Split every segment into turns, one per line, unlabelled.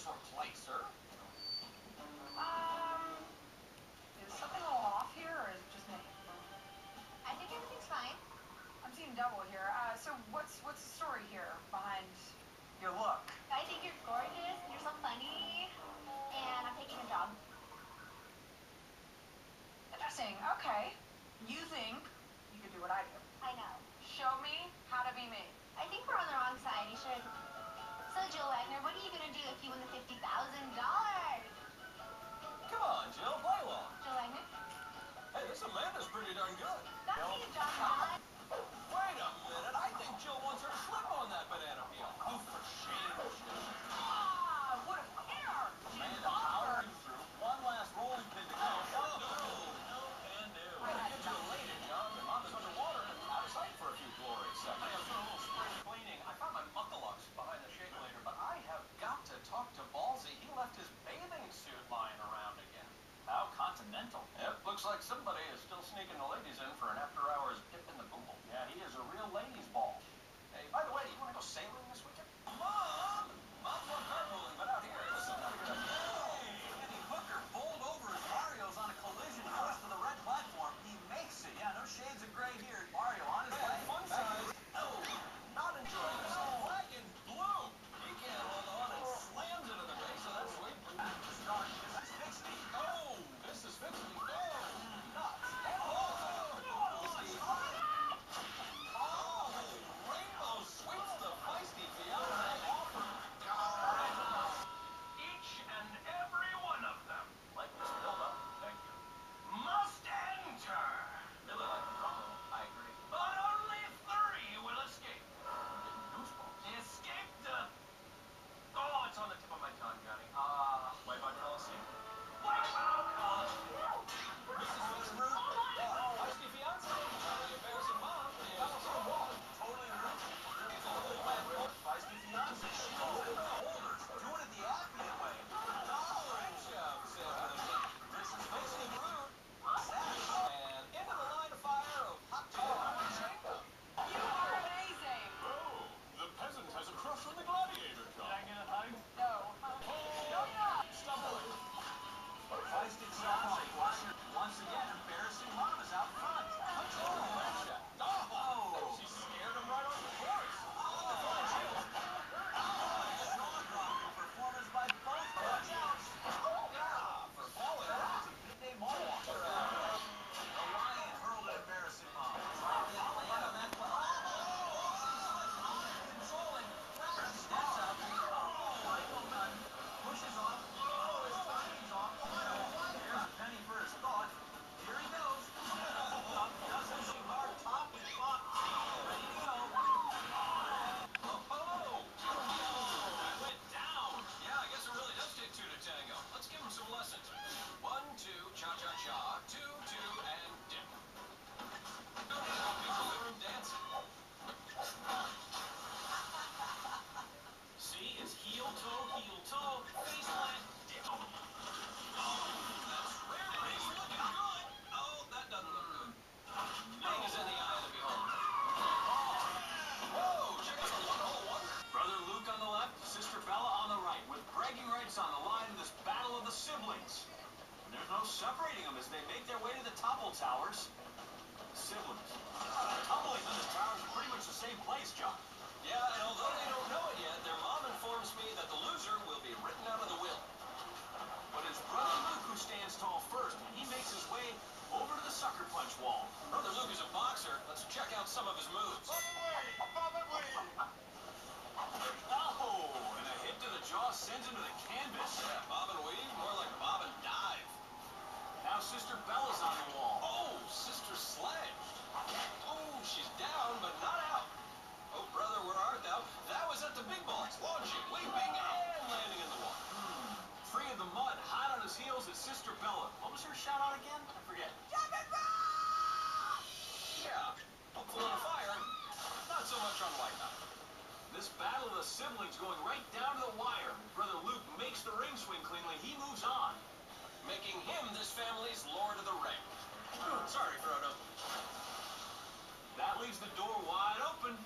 just replace her. Um, is something
all off
here, or is it just me?
I think everything's fine. I'm seeing double here. Uh, so what's what's the story here
behind your look? I think you're gorgeous. You're so funny, and I'm taking a job. Interesting. Okay. You think you could do what I do? if
you
win the $50,000. Come on, Jill, play along. Jill Wagner? Hey, this Amanda's pretty darn good. That's John.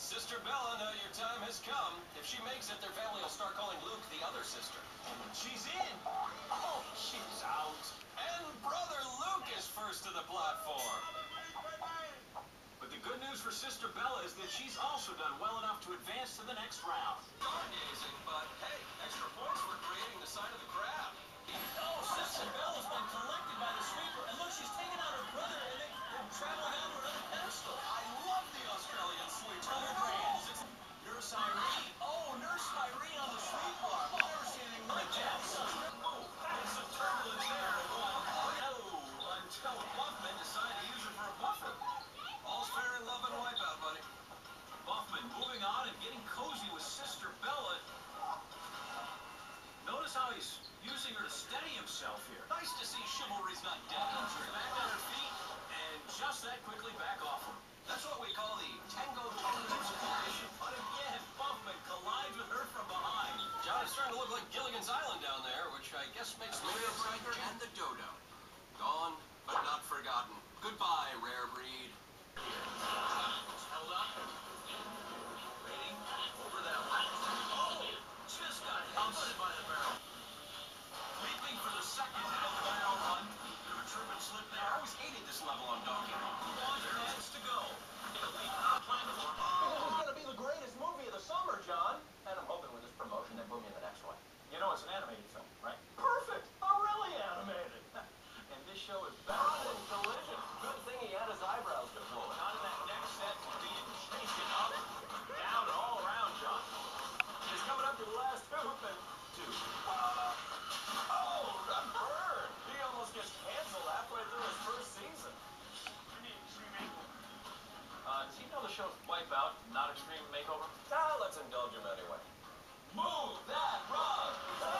Sister Bella, now your time has come. If she makes it, their family will start calling Luke the other sister. She's in. Oh, she's out. And brother Luke is first to the platform. But the good news for Sister Bella is that she's also done well enough to advance to the next round. I guess makes the rare and the dodo. Gone, but not forgotten. Goodbye, rare breed. Held up. Waiting. Over that. Oh! Just got hit. Show's Wipeout, not Extreme Makeover? Ah, let's indulge him anyway. Move that rug!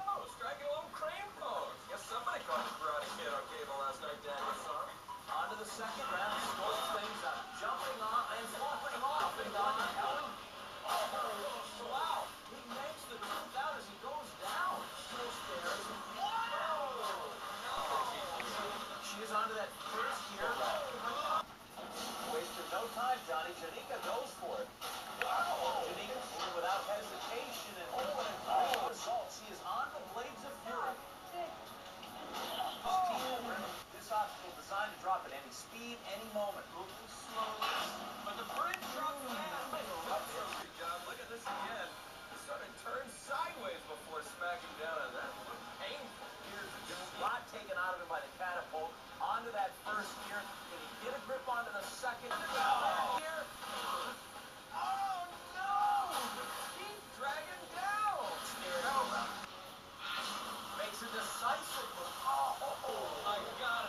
second round, scores things up. Jumping on and flopping off and on Ellen. Oh, wow. He makes the truth out as he goes down. Still stares. Whoa! She is on to that first gear. Wasted no time, Johnny. Janika goes for it. Wow! Janika without hesitation and oh, and oh, result. She is on the blades of fury. This obstacle designed to drop at any speed, any moment. Moving slowly, but the bridge drops fast. Good job. Look at this again. It sort of turned sideways before smacking down on that. Looked painful. Here's a lot taken out of him by the catapult onto that first gear. Did he get a grip onto the second? Oh. Gear? decisive. Oh, oh, oh my God.